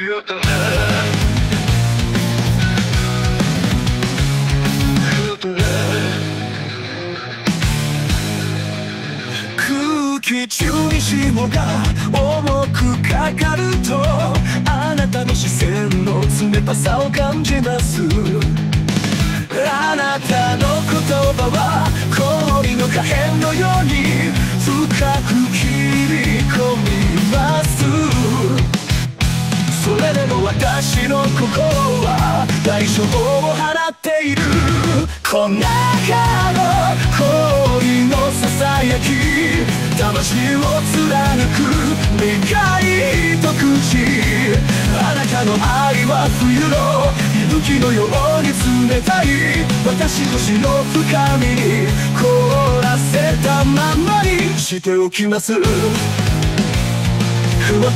空気中に霜が重くかかるとあなたの視線の冷たさを感じます。代償を払っている。この中の氷のささやき。魂を貫く。願いと口あなたの愛は冬の。息吹のように冷たい。私星の深みに。凍らせたままに。しておきます。ふわ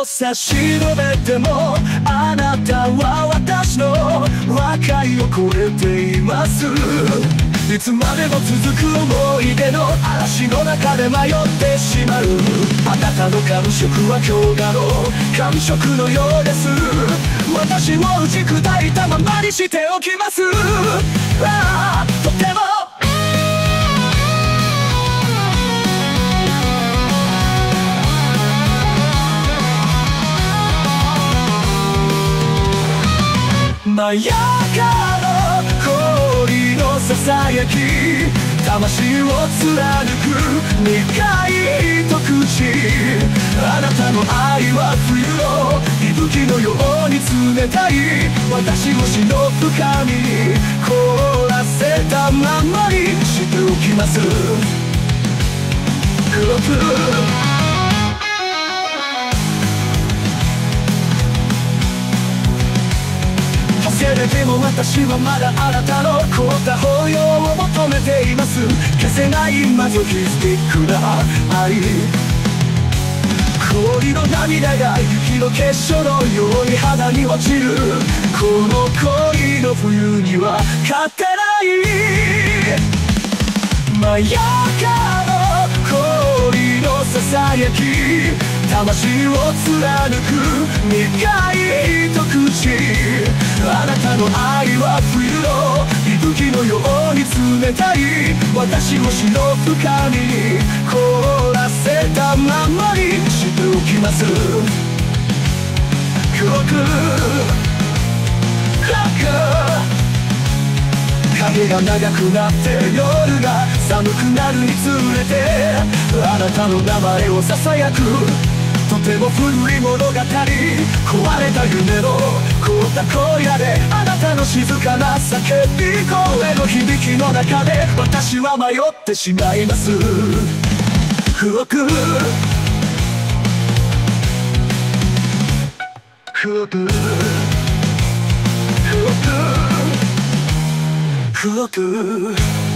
を差し伸べてもあなたは私の和解を超えています。いつまでも続く思い出の嵐の中で迷ってしまう。あなたの感触は氷河の感触のようです私を打ち砕いたままにしておきます。ああとてもまやかの氷のささやき魂を貫く苦いと口あなたの愛は冬の息吹のように冷たい私星の深みに凍らせたままにしておきますれても私はまだあなたの凍った抱擁を求めています。消せないマゾキスティックな愛。氷の涙が雪の結晶のように肌に落ちる。この恋の冬には勝てない。まやかの氷のささやき。魂を貫く。苦いと口の愛は冬の息吹のように冷たい私星の深みに凍らせたままにしておきます黒く影が長くなって夜が寒くなるにつれてあなたの名前をささやく。ても古い物語壊れた夢の凍った荒野であなたの静かな叫び声の響きの中で私は迷ってしまいます。不奥不奥不奥不奥